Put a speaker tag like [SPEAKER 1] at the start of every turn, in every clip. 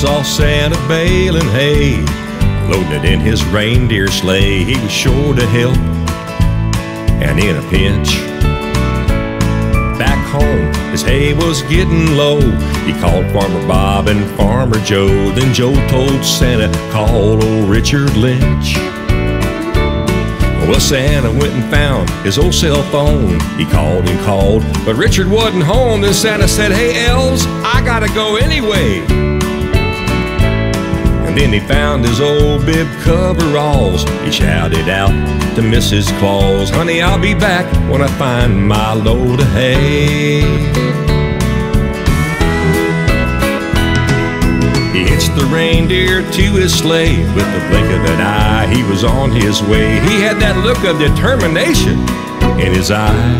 [SPEAKER 1] Santa baling hay, loading it in his reindeer sleigh. He was sure to help, and in a pinch. Back home, his hay was getting low. He called Farmer Bob and Farmer Joe. Then Joe told Santa, call old Richard Lynch. Well, Santa went and found his old cell phone. He called and called, but Richard wasn't home. Then Santa said, Hey, elves, I gotta go anyway. And then he found his old bib coveralls. He shouted out to Mrs. Claus, Honey, I'll be back when I find my load of hay. He hitched the reindeer to his sleigh. With the blink of an eye, he was on his way. He had that look of determination in his eye.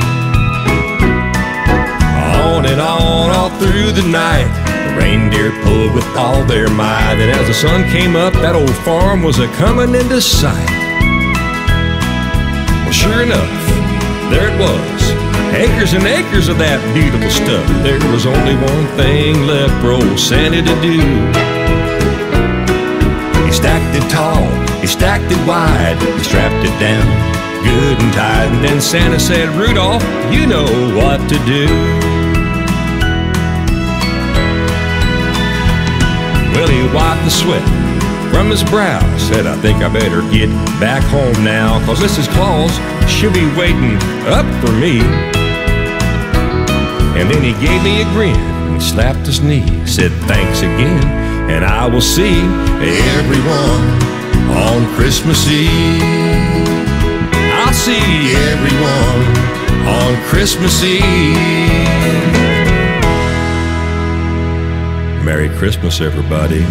[SPEAKER 1] On and on, all through the night, reindeer pulled with all their might. And as the sun came up, that old farm was a coming into sight. Well, sure enough, there it was. Acres and acres of that beautiful stuff. There was only one thing left for old Santa to do. He stacked it tall, he stacked it wide, he strapped it down good and tight. And then Santa said, Rudolph, you know what to do. The sweat from his brow. Said, I think I better get back home now, cause Mrs. Claus, she'll be waiting up for me. And then he gave me a grin and slapped his knee. Said, thanks again, and I will see everyone on Christmas Eve. I'll see everyone on Christmas Eve. Christmas, everybody.